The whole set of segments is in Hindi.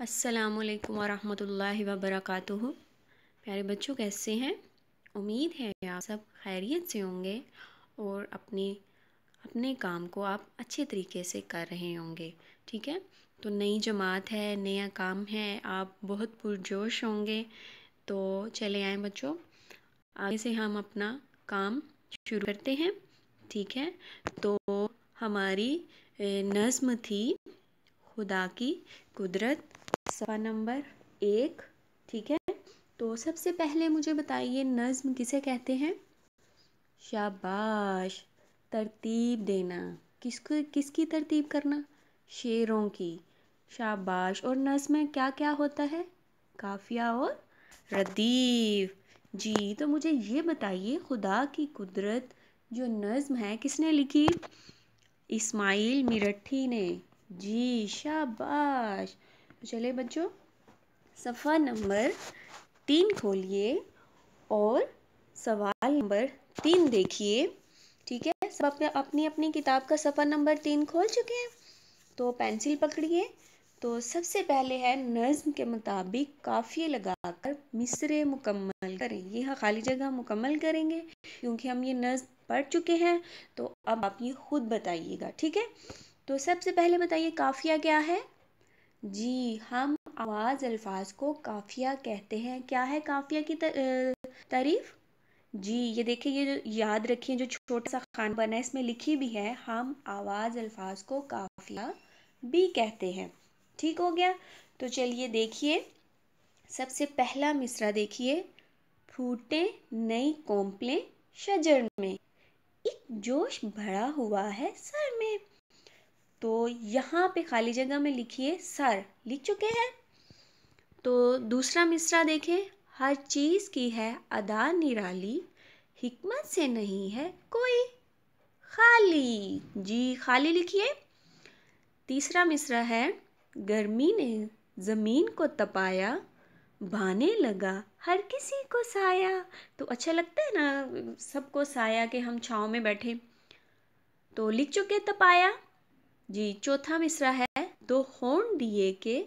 अस्सलाम वालेकुम वरहमतुल्लाहि वबरकातुहू। प्यारे बच्चों, कैसे हैं? उम्मीद है आप सब खैरियत से होंगे और अपने अपने काम को आप अच्छे तरीके से कर रहे होंगे, ठीक है? तो नई जमात है, नया काम है, आप बहुत पुरजोश होंगे। तो चले आए बच्चों, आगे से हम अपना काम शुरू करते हैं, ठीक है? तो हमारी नज़्म थी, खुदा की कुदरत। सफ़ा नंबर एक, ठीक है? तो सबसे पहले मुझे बताइए, नज़्म किसे कहते हैं? शाबाश, तरतीब देना। किसको, किसकी तरतीब करना? शेरों की। शाबाश, और नज़्म में क्या क्या होता है? काफिया और रदीफ। जी तो मुझे ये बताइए, खुदा की कुदरत जो नज़म है, किसने लिखी? इस्माइल मिरठी ने। जी शाबाश। तो चले बच्चों, सफ़ा नंबर तीन खोलिए और सवाल नंबर तीन देखिए। ठीक है? सब अपने अपनी अपनी किताब का सफ़ा नंबर तीन खोल चुके हैं। तो पेंसिल पकड़िए। तो सबसे पहले है, नज़म के मुताबिक काफ़िए लगाकर मिसरे मुकम्मल करें। ये हाँ खाली जगह मुकम्मल करेंगे, क्योंकि हम ये नज़म पढ़ चुके हैं तो अब आप ये खुद बताइएगा, ठीक है? तो सबसे पहले बताइए, काफिया क्या है? जी, हम आवाज़ अल्फाज को काफिया कहते हैं। क्या है काफिया की तारीफ़? जी, ये देखिए, ये जो, याद रखिए, जो छोटा सा खान बना है, इसमें लिखी भी है, हम आवाज़ अल्फाज को काफिया भी कहते हैं। ठीक हो गया? तो चलिए देखिए, सबसे पहला मिसरा देखिए, फूटे नई कोम्पलें शजर में। एक जोश भरा हुआ है सर में। तो यहाँ पे खाली जगह में लिखिए, सर, लिख चुके हैं। तो दूसरा मिसरा देखें, हर चीज़ की है अदा निराली, हिकमत से नहीं है कोई खाली। जी, खाली लिखिए। तीसरा मिसरा है, गर्मी ने ज़मीन को तपाया भाने लगा, हर किसी को साया। तो अच्छा लगता है ना, सबको साया के हम छाँव में बैठे। तो लिख चुके तपाया जी, चौथा मिसरा है। तो होन दिए के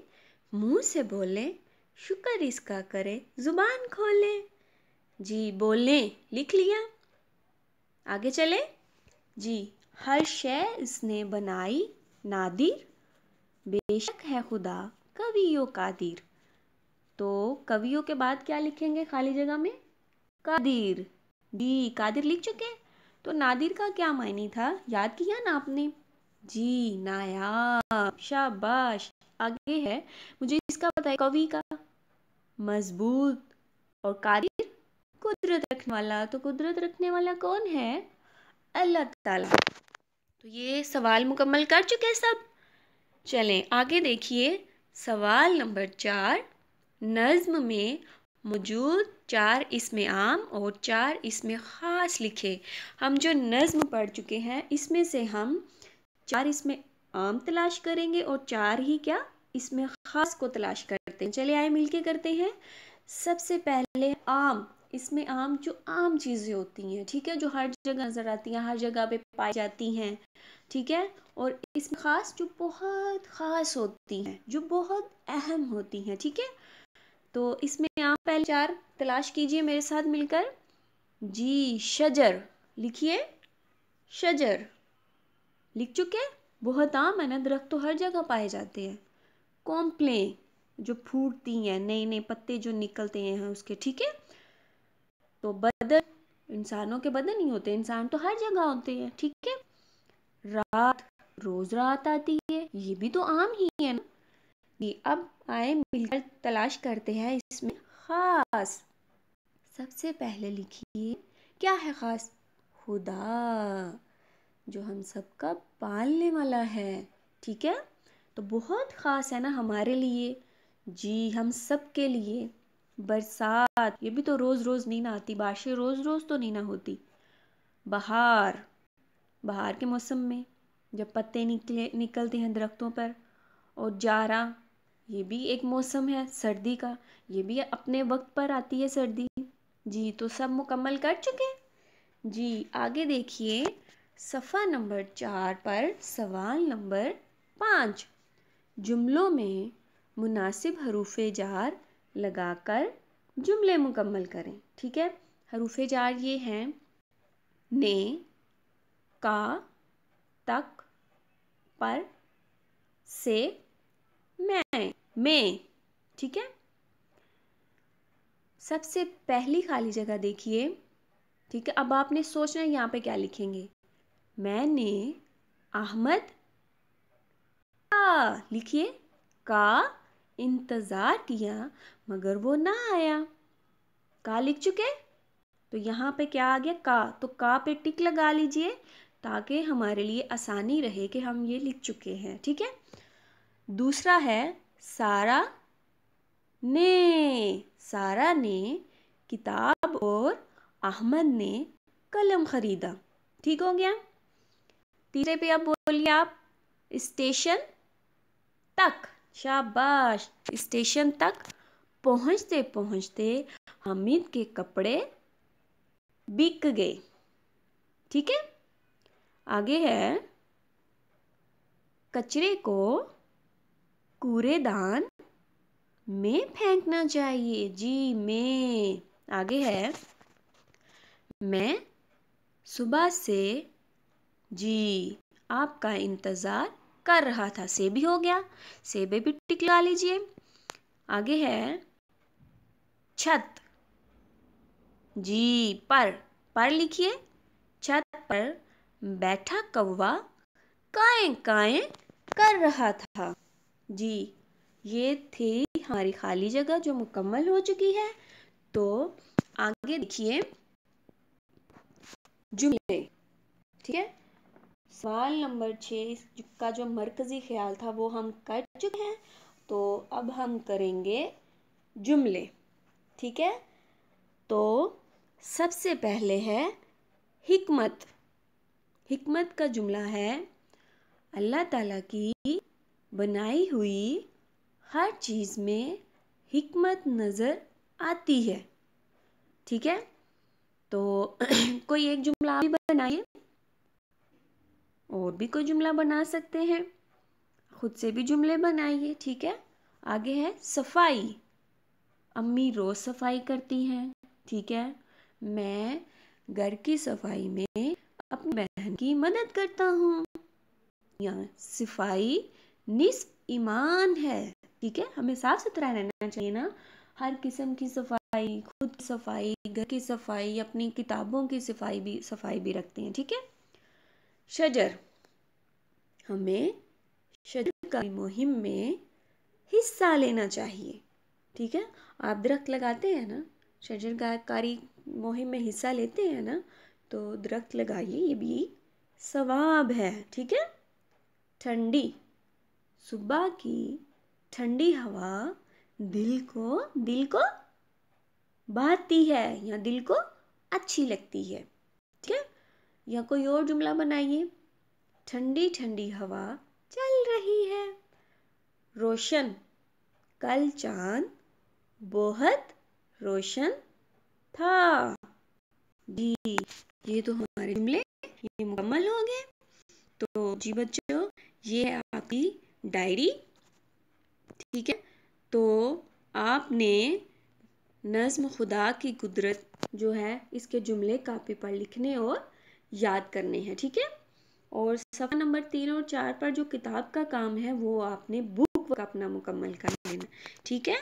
मुँह से बोले, शुक्र इसका करे, ज़ुबान खोले। जी, बोले, लिख लिया। आगे चले। जी, हर शय इसने बनाई, नादिर। बेशक है खुदा, कवियों कादिर तो कवियों के बाद क्या लिखेंगे खाली जगह में? कादिर। डी कादिर लिख चुके हैं। तो नादिर का क्या मायने था? याद किया ना आपने? जी, नायाब। शाबाश। आगे है। मुझे इसका पता है, कवि का। मज़बूत। और कादिर? कुदरत रखने वाला। तो कुदरत रखने वाला कौन है? अल्लाह ताला। तो ये सवाल मुकम्मल कर चुके सब। चलें, आगे देखिए। सवाल नंबर चार। नज़्म में मौजूद चार इसमें आम और चार इसमें ख़ास लिखे। हम जो नज़्म पढ़ चुके हैं, इसमें से हम चार इसमें आम तलाश करेंगे और चार ही क्या? इसमें ख़ास को तलाश करते हैं। चलिए आए मिलके करते हैं। सबसे पहले आम। इसमें आम जो आम चीज़ें होती हैं, ठीक है? जो हर जगह नज़र आती हैं, हर जगह पे पाई जाती हैं, ठीक है? और इसमें ख़ास जो बहुत ख़ास होती हैं, जो बहुत अहम होती हैं, ठीक है? तो इसमें आप पहले चार तलाश कीजिए मेरे साथ मिलकर। जी, शजर। लिखिए, शजर। लिख चुके? बहुत आम है ना, दरख्त तो हर जगह पाए जाते हैं। कॉम्प्ले जो फूटती हैं नए नए पत्ते जो निकलते हैं उसके, ठीक है? तो बदन, इंसानों के बदन ही होते, इंसान तो हर जगह होते हैं, ठीक है? रात, रोज रात आती है, ये भी तो आम ही है ना। जी अब आए मिलकर तलाश करते हैं इसमें। ख़ास, सबसे पहले लिखिए, क्या है ख़ास? खुदा, जो हम सबका पालने वाला है, ठीक है? तो बहुत ख़ास है ना हमारे लिए। जी, हम सब के लिए। बरसात, ये भी तो रोज़ रोज़ नहीं ना आती, बारिशें रोज़ रोज़ तो नहीं ना होती। बहार बहार के मौसम में, जब पत्ते निकले, निकलते हैं दरख्तों पर, और जारा ये भी एक मौसम है सर्दी का। ये भी अपने वक्त पर आती है सर्दी। जी तो सब मुकम्मल कर चुके हैं? जी, आगे देखिए। सफ़ा नंबर चार पर सवाल नंबर पाँच। जुमलों में मुनासिब हरूफ जार लगाकर जुमले मुकम्मल करें, ठीक है? हरूफ जार ये हैं, ने, का, तक, पर, से मैं, ठीक है? सबसे पहली खाली जगह देखिए, ठीक है? अब आपने सोचना है यहाँ पे क्या लिखेंगे। मैंने अहमद का, लिखिए, का इंतज़ार किया, मगर वो ना आया। का लिख चुके तो यहाँ पे क्या आ गया? का। तो का पे टिक लगा लीजिए, ताकि हमारे लिए आसानी रहे कि हम ये लिख चुके हैं, ठीक है? दूसरा है सारा ने सारा ने किताब और अहमद ने कलम ख़रीदा। ठीक हो गया? तीसरे पे अब बोलिए आप, स्टेशन तक, शाबाश, स्टेशन तक पहुँचते पहुँचते हामिद के कपड़े बिक गए। ठीक है? आगे है, कचरे को कूड़ेदान में फेंकना चाहिए जी, में। आगे है। मैं सुबह से, जी, आपका इंतज़ार कर रहा था। से भी हो गया। से भी टिक लगा लीजिए। आगे है। छत। जी, पर पर लिखिए। छत पर बैठा कौवा काए काए कर रहा था। जी, ये थी हमारी खाली जगह जो मुकम्मल हो चुकी है। तो आगे देखिए, जुमले, ठीक है? सवाल नंबर छः का जो मरकज़ी ख्याल था, वो हम कर चुके हैं। तो अब हम करेंगे जुमले, ठीक है? तो सबसे पहले है हिकमत। हिकमत का जुमला है, अल्लाह ताला की बनाई हुई हर चीज़ में हिकमत नज़र आती है। ठीक है? तो कोई एक जुमला भी बनाइए। और भी कोई जुमला बना सकते हैं। खुद से भी जुमले बनाइए, ठीक है? आगे है सफ़ाई। अम्मी रोज़ सफ़ाई करती हैं, ठीक है? मैं घर की सफ़ाई में अपनी बहन की मदद करता हूँ। यहाँ सफ़ाई निस ईमान है, ठीक है? हमें साफ़ सुथरा रहना चाहिए ना। हर किस्म की सफ़ाई, खुद की सफ़ाई, घर की सफ़ाई, अपनी किताबों की सफ़ाई भी सफ़ाई भी रखते हैं, ठीक है? शजर। हमें शजर का मुहिम में हिस्सा लेना चाहिए, ठीक है? आप दरख्त लगाते हैं ना, शजर कारी मुहिम में हिस्सा लेते हैं ना तो दरख्त लगाइए, ये भी सवाब है, ठीक है? ठंडी। सुबह की ठंडी हवा दिल को दिल को बहती है या दिल को अच्छी लगती है। ठीक है? या कोई और जुमला बनाइए। ठंडी ठंडी हवा चल रही है। रोशन, कल चाँद बहुत रोशन था। जी, ये तो हमारे जुमले, ये मुकम्मल हो गए। तो जी बच्चों, ये आपकी डायरी, ठीक है? तो आपने नज़म खुदा की कुदरत जो है, इसके जुमले कापी पर लिखने और याद करने हैं, ठीक है? और सफ़ा नंबर तीन और चार पर जो किताब का काम है, वो आपने बुक अपना मुकम्मल कर लेना, ठीक है?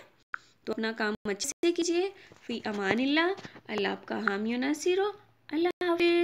तो अपना काम अच्छे से कीजिए। फ़ी अमान अल्लाह आपका हामी नासिर अल्लाह हाफिज़।